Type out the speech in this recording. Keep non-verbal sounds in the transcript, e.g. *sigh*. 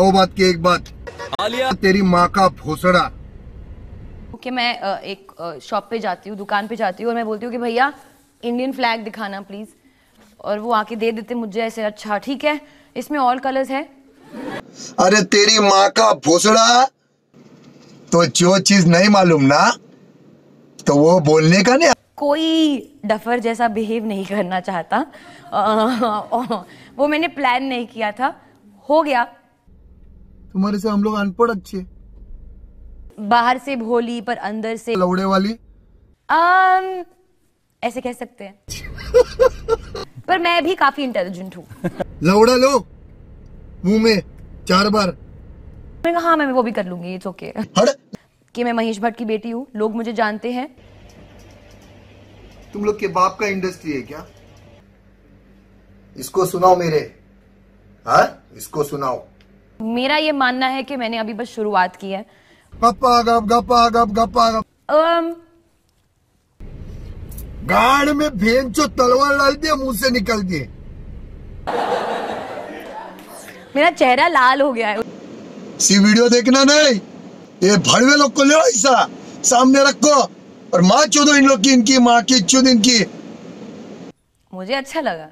वो बात की एक बात। आलिया। तेरी माँ का भोसड़ा। कि मैं एक शॉप पे जाती हूँ दुकान पे जाती हूँ और मैं बोलती हूँ कि भैया इंडियन फ्लैग दिखाना प्लीज़ और वो आके दे देते मुझे ऐसे अच्छा ठीक है इसमें ऑल कलर्स है। अरे तेरी माँ का भोसड़ा? तो जो चीज़ नहीं मालूम ना तो वो बोलने का नहीं कोई डफर जैसा बिहेव नहीं करना चाहता। अ, वो मैंने प्लान नहीं किया था। हो गया। तुम्हारे से हम लोग अनपढ़ अच्छे बाहर से भोली पर अंदर से लौड़े वाली। um, ऐसे कह सकते हैं। *laughs* पर मैं भी काफ़ी इंटेलिजेंट हूँ। लौड़ा लो। मुँह में चार बार। मैंने कहा हाँ मैं वो भी कर लूँगी इट्स ओके कि मैं महेश भट्ट की बेटी हूँ लोग मुझे जानते हैं। तुम लोग के बाप का इंडस्ट्री है क्या? इसको सुनाओ मेरे। हाँ? इसको सुनाओ। मेरा ये मानना है कि मैंने अभी बस शुरुआत की है। गप्पा गप गप्पा गप गप्पा गप। um, गाड़ में भेन चो तलवार डाल दिया मुँह से निकल दिए। मेरा चेहरा लाल हो गया है। सी वीडियो देखना नहीं ये भड़वे लोग को ले ऐसा सामने रखो और माँ चोदो इन लोग की इनकी माँ की चुद इनकी। मुझे अच्छा लगा।